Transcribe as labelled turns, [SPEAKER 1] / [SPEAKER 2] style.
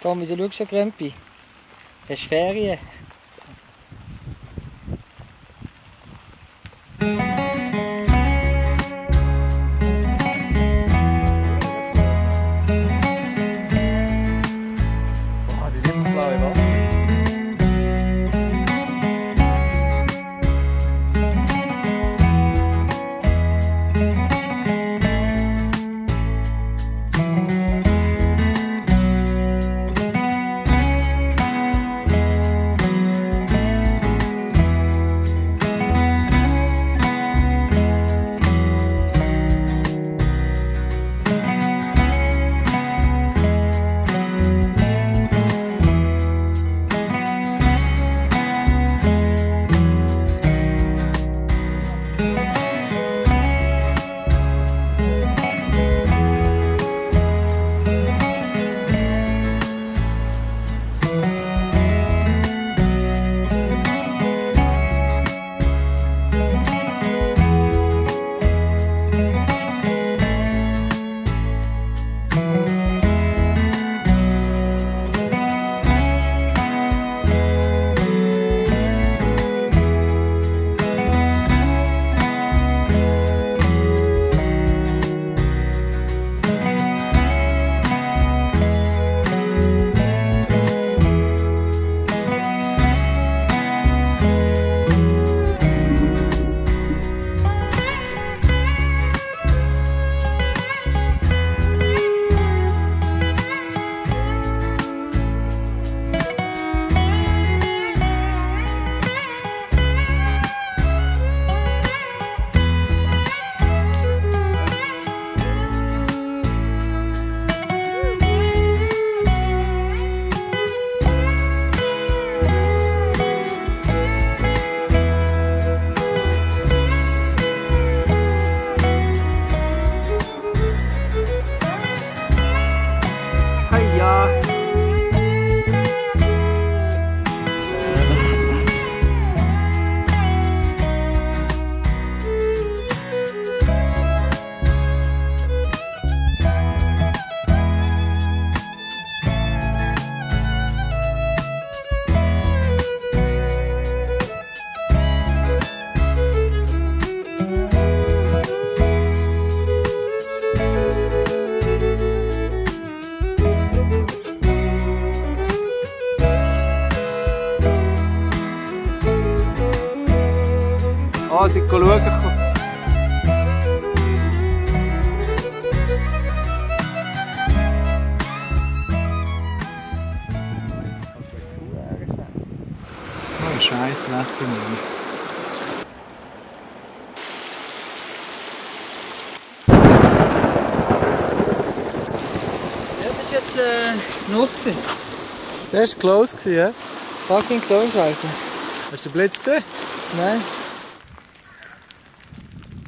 [SPEAKER 1] Tommy, du schaust schon Grümpi. Hast Ferien?
[SPEAKER 2] Ah, sie schauen. Oh, scheiß Wetter, Mann.
[SPEAKER 1] Ja, das ist jetzt äh, Nutzen.
[SPEAKER 2] Das war close, ja?
[SPEAKER 1] Fucking close, Alter.
[SPEAKER 2] Hast du den Blitz gesehen?
[SPEAKER 1] Nein.